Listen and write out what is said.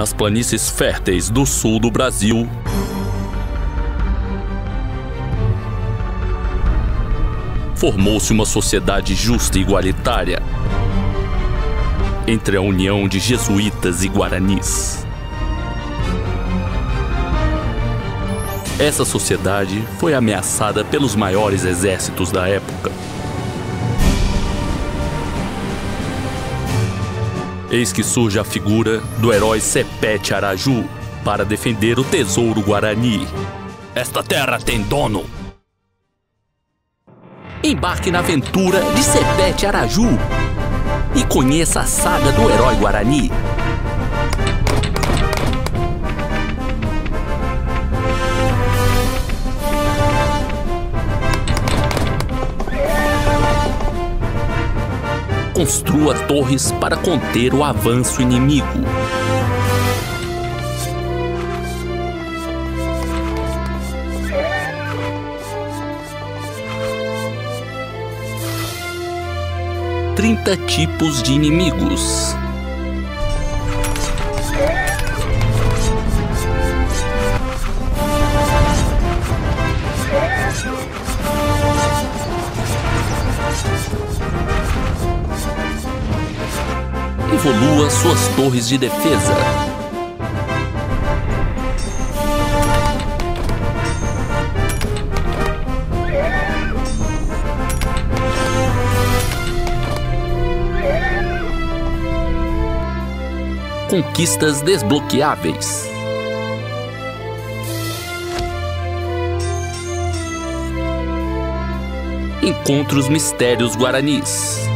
nas planícies férteis do sul do Brasil, formou-se uma sociedade justa e igualitária entre a união de jesuítas e guaranis. Essa sociedade foi ameaçada pelos maiores exércitos da época. Eis que surge a figura do herói Sepete Araju para defender o tesouro guarani. Esta terra tem dono. Embarque na aventura de Sepete Araju e conheça a saga do herói guarani. Construa torres para conter o avanço inimigo. Trinta tipos de inimigos. Evolua suas torres de defesa. Conquistas desbloqueáveis. Encontre os mistérios guaranis.